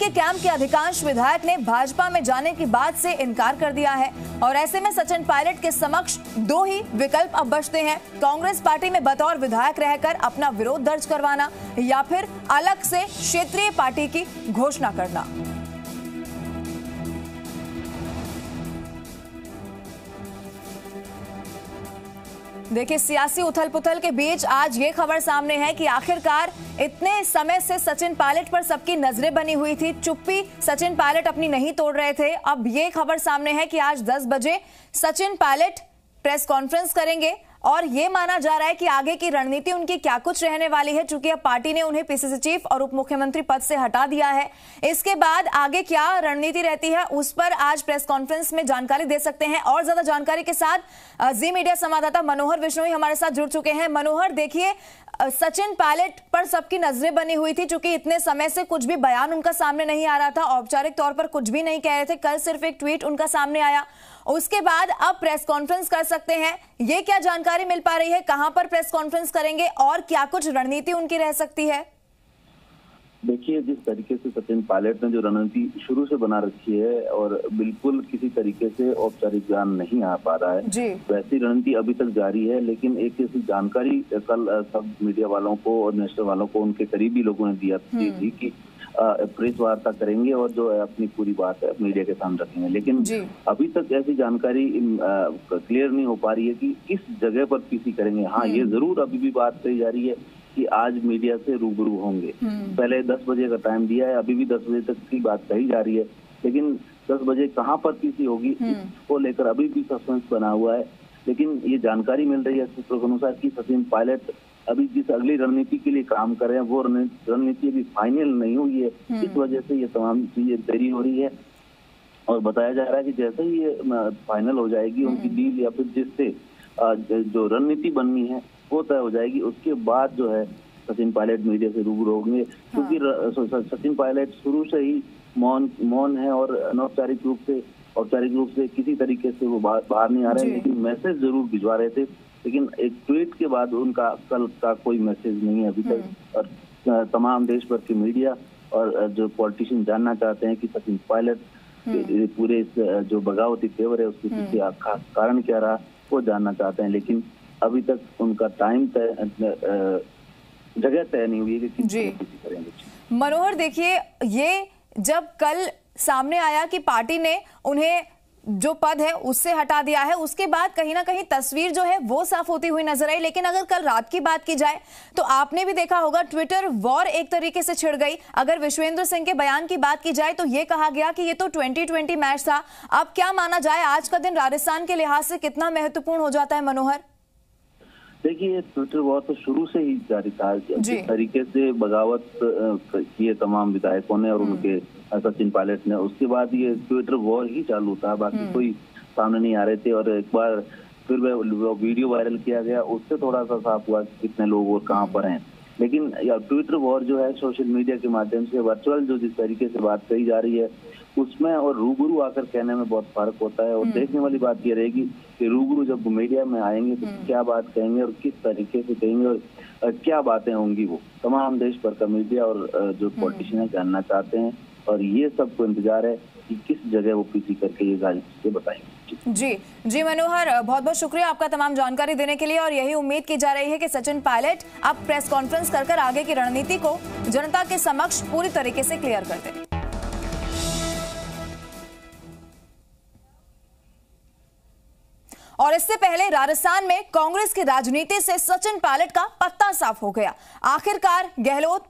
के कैंप के अधिकांश विधायक ने भाजपा में जाने की बात से इनकार कर दिया है और ऐसे में सचिन पायलट के समक्ष दो ही विकल्प अब बचते हैं। कांग्रेस पार्टी में बतौर विधायक रहकर अपना विरोध दर्ज करवाना या फिर अलग से क्षेत्रीय पार्टी की घोषणा करना। देखिए, सियासी उथल पुथल के बीच आज ये खबर सामने है कि आखिरकार इतने समय से सचिन पायलट पर सबकी नज़रें बनी हुई थी। चुप्पी सचिन पायलट अपनी नहीं तोड़ रहे थे। अब ये खबर सामने है कि आज 10 बजे सचिन पायलट प्रेस कॉन्फ्रेंस करेंगे। और ये माना जा रहा है कि आगे की रणनीति उनकी क्या कुछ रहने वाली है, चूँकि अब पार्टी ने उन्हें पीसीसी चीफ और उप मुख्यमंत्री पद से हटा दिया है। इसके बाद आगे क्या रणनीति रहती है, उस पर आज प्रेस कॉन्फ्रेंस में जानकारी दे सकते हैं। और ज़्यादा जानकारी के साथ जी मीडिया संवाददाता मनोहर विष्णु हमारे साथ जुड़ चुके हैं। मनोहर, देखिए सचिन पायलट पर सबकी नज़रें बनी हुई थी क्योंकि इतने समय से कुछ भी बयान उनका सामने नहीं आ रहा था। औपचारिक तौर पर कुछ भी नहीं कह रहे थे, कल सिर्फ़ एक ट्वीट उनका सामने आया। उसके बाद अब प्रेस कॉन्फ्रेंस कर सकते हैं। ये क्या जानकारी मिल पा रही है? कहाँ पर प्रेस कॉन्फ्रेंस करेंगे? और क्या कुछ रणनीति उनकी रह सकती है? देखिए जिस तरीके से सचिन पायलट ने जो रणनीति शुरू से बना रखी है और बिल्कुल किसी तरीके से औपचारिक ज्ञान नहीं आ पा रहा है वैसी रणनीति अभी तक जारी है लेकिन एक ऐसी जानकारी कल सब मीडिया वालों को और नेशनल वालों को उनके करीबी लोगों ने दिया थी कि प्रेस वार्ता करेंगे और जो है अपनी पूरी बात है मीडिया के सामने रखेंगे। लेकिन अभी तक ऐसी जानकारी क्लियर नहीं हो पा रही है कि किस जगह पर पीसी करेंगे। हाँ ये ज़रूर अभी भी बात कही जा रही है कि आज मीडिया से रूबरू होंगे। पहले दस बजे का टाइम दिया है अभी भी दस बजे तक की बात कही जा रही है लेकिन दस बजे कहाँ पर किसी होगी इसको लेकर अभी भी सस्पेंस बना हुआ है। लेकिन ये जानकारी मिल रही है सूत्रों के अनुसार कि सचिन पायलट अभी जिस अगली रणनीति के लिए काम कर रहे हैं वो रणनीति अभी फाइनल नहीं हुई है। इस वजह से ये तमाम चीज़ें देरी हो रही है। और बताया जा रहा है कि जैसे ही ये फाइनल हो जाएगी उनकी डील या फिर जिससे जो रणनीति बननी है वो तय हो जाएगी उसके बाद जो है सचिन पायलट मीडिया से रूबरू होंगे क्योंकि हाँ। सचिन पायलट शुरू से ही मौन मौन है और अनौपचारिक रूप से औपचारिक रूप से किसी तरीके से वो बाहर नहीं आ रहे लेकिन मैसेज ज़रूर भिजवा रहे थे लेकिन एक ट्वीट के बाद उनका कल का कोई मैसेज नहीं है अभी तक हम्म। और तमाम देश भर की मीडिया और जो पॉलिटिशियन जानना चाहते हैं कि सचिन पायलट हम्म। पूरे इस जो बगावती फेवर है उसके हम्म। पीछे खास कारण क्या रहा वो जानना चाहते हैं लेकिन अभी तक उनका टाइम तय जगह तय नहीं हुई है कि जी। करेंगे। मनोहर देखिए ये जब कल सामने आया कि पार्टी ने उन्हें जो पद है उससे हटा दिया है उसके बाद कहीं ना कहीं तस्वीर जो है वो साफ़ होती हुई नज़र आई। लेकिन अगर कल रात की बात की जाए तो आपने भी देखा होगा ट्विटर वॉर एक तरीके से छिड़ गई। अगर विश्वेंद्र सिंह के बयान की बात की जाए तो ये कहा गया कि ये तो 2020 मैच था। अब क्या माना जाए आज का दिन राजस्थान के लिहाज से कितना महत्वपूर्ण हो जाता है मनोहर? देखिए ट्विटर वॉर तो शुरू से ही जारी था जिस तरीके से बगावत किए तमाम विधायकों ने और हम्म। उनके सचिन पायलट ने। उसके बाद ये ट्विटर वॉर ही चालू था बाकी हम्म। कोई सामने नहीं आ रहे थे। और एक बार फिर वह वीडियो वायरल किया गया। उससे थोड़ा सा साफ़ हुआ कि कितने लोग और कहाँ पर हैं। लेकिन ट्विटर वॉर जो है सोशल मीडिया के माध्यम से वर्चुअल जो जिस तरीके से बात कही जा रही है उसमें और रूबरू आकर कहने में बहुत फ़र्क होता है और हम्म। देखने वाली बात यह रहेगी कि रूबरू जब मीडिया में आएँगे तो हम्म। क्या बात कहेंगे और किस तरीके से कहेंगे और क्या बातें होंगी वो तमाम देश भर का मीडिया और जो पॉलिटिशियन जानना चाहते हैं और ये सबको इंतज़ार है कि किस जगह वो पीसी करके ये चीज़ें बताएँगे जी जी मनोहर, बहुत बहुत शुक्रिया आपका तमाम जानकारी देने के लिए और यही उम्मीद की जा रही है कि सचिन पायलट अब प्रेस कॉन्फ्रेंस कर कर आगे की रणनीति को जनता के समक्ष पूरी तरीके से क्लियर कर दे। और इससे पहले राजस्थान में कांग्रेस की राजनीति से सचिन पायलट का पत्ता साफ़ हो गया। आखिरकार गहलोत